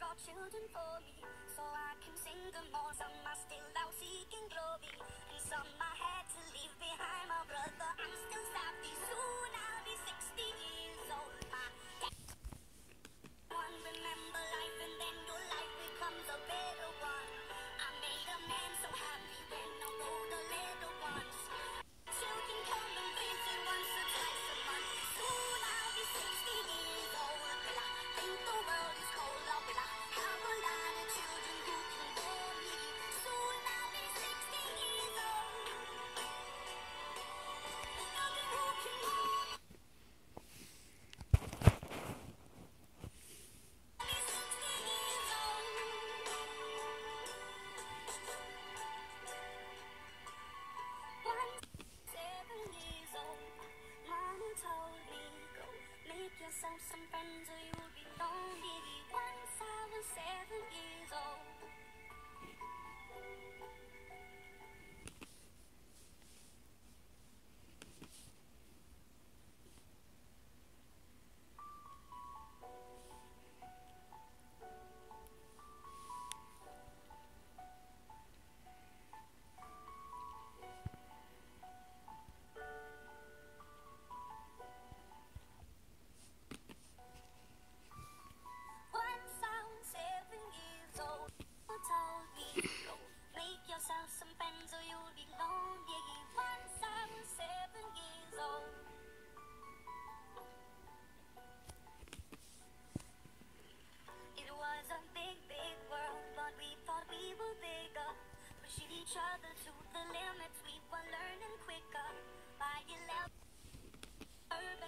brought children for me, so I can sing them all. Some are still out seeking glory, and some I had to leave behind. My brother, I'm still. some some friends or you'll be lonely.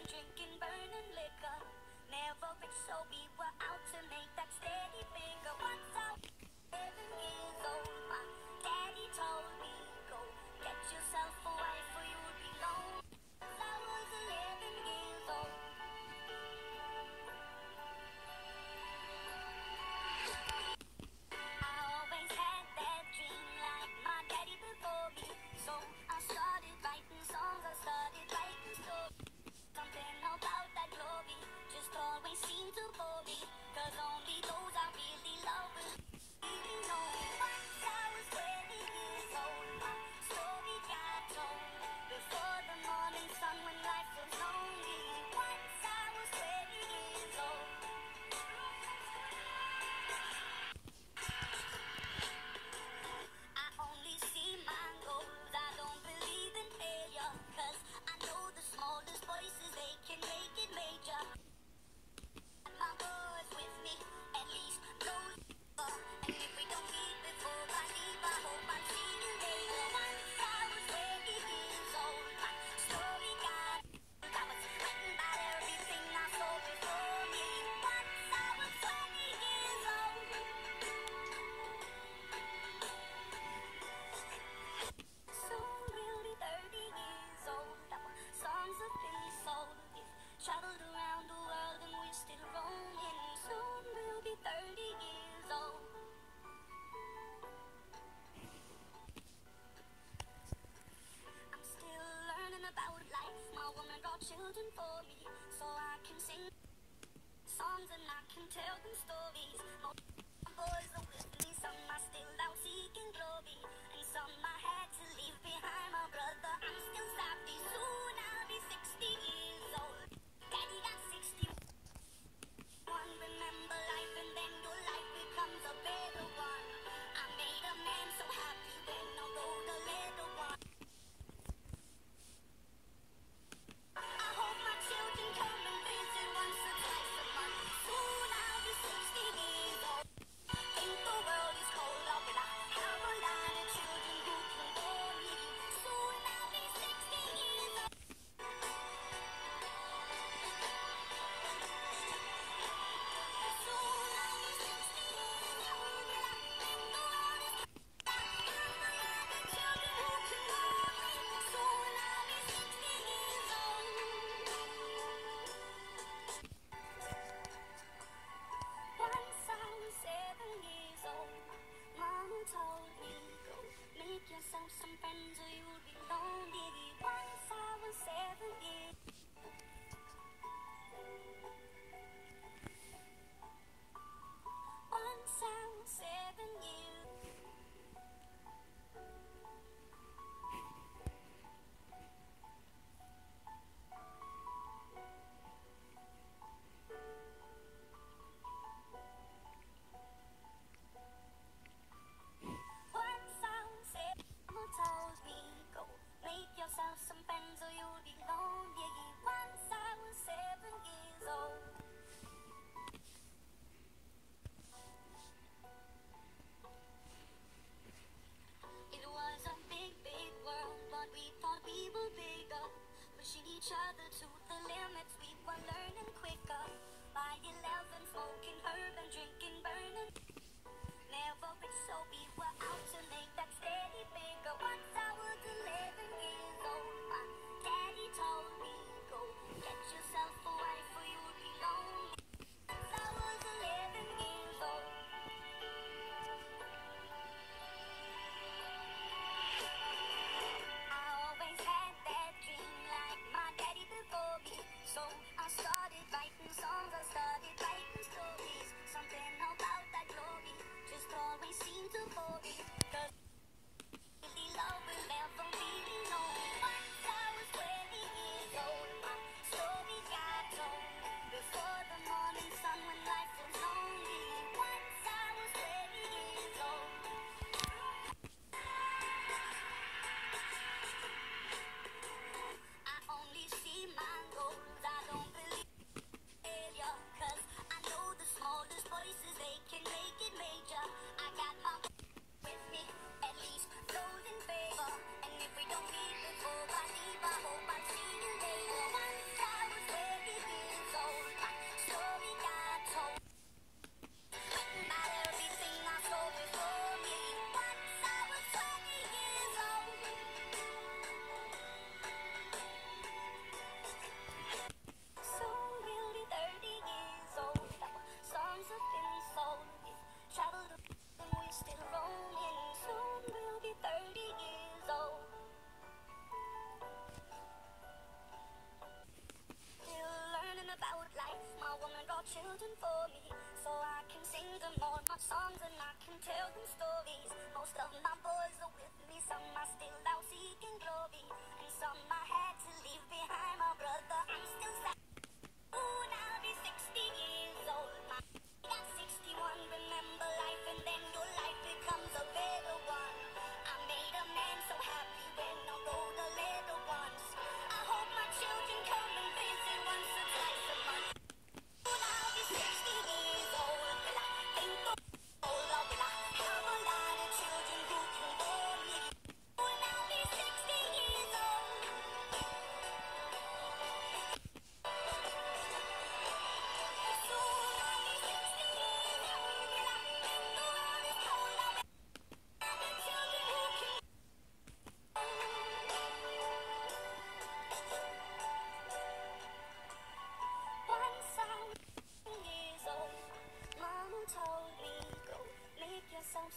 drinking, burning liquor. Never rich, so we were out to make that steady figure. Once I was seven years old, my daddy told me, go get yourself a wife or you'll be lonely. I was 11 years old. I always had that dream like my daddy before me, so I started. me. tell them stories. Boys other to the limits. We were learning quicker. By 11, smoking herb and drinking burning. Never been so bewildered. tell them stories. Most of my boys are with me, some are still alive.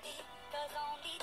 Cause only